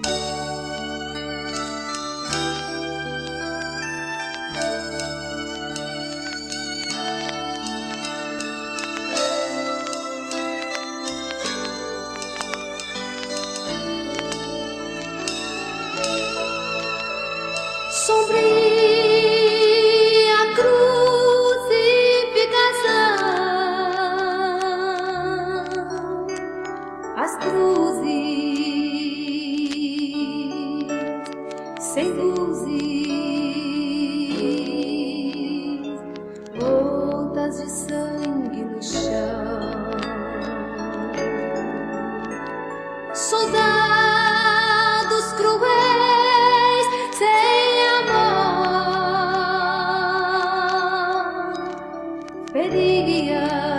Bye. sem luzes, gotas de sangue no chão. Soldados cruéis sem amor, perigas.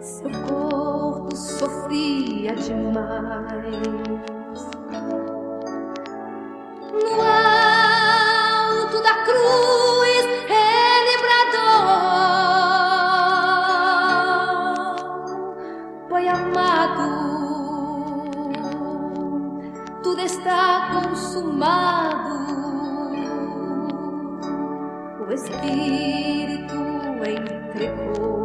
Seu corpo sofria demais. No alto da cruz, ele bradou, Foi amado. Tudo está consumado. Oh.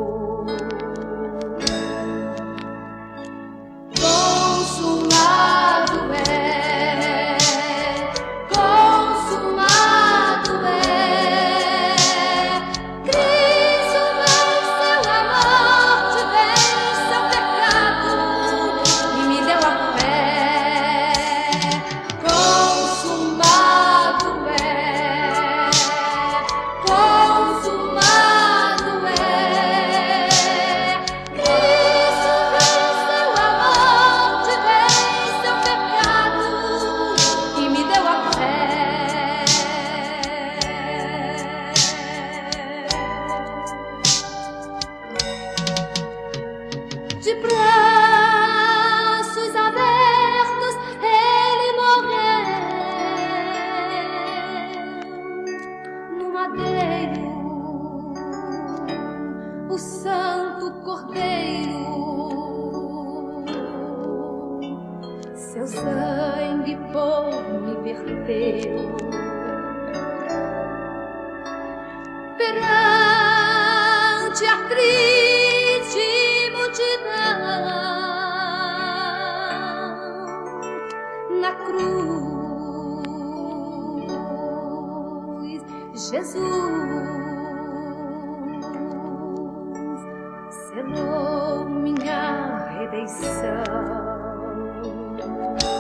Seu sangue por me verteu. Perante a triste multidão, na cruz, Jesus selou minha redenção. Bye.